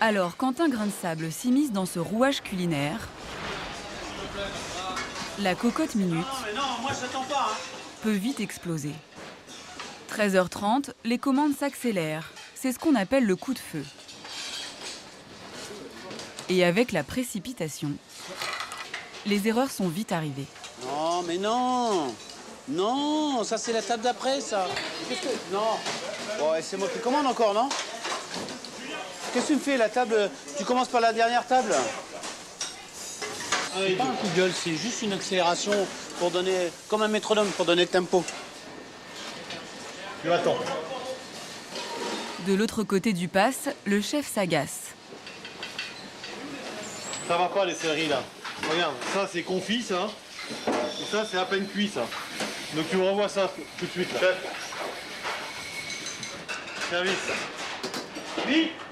Alors, quand un grain de sable s'immisce dans ce rouage culinaire, la cocotte minute peut vite exploser. 13h30, les commandes s'accélèrent. C'est ce qu'on appelle le coup de feu. Et avec la précipitation, les erreurs sont vite arrivées. Non, mais non Non, ça c'est la table d'après, ça. Que... Non. Bon, c'est moi qui commande encore, non? Qu'est-ce que tu me fais, la table Tu commences par la dernière table C'est pas un coup de gueule, c'est juste une accélération pour donner... Comme un métronome, pour donner le tempo. Tu attends. De l'autre côté du pass, le chef s'agace. Ça va pas les céleris là. Regarde, ça c'est confit ça. Et ça c'est à peine cuit ça. Donc tu me renvoies ça tout de suite là. Chef. Service. Vite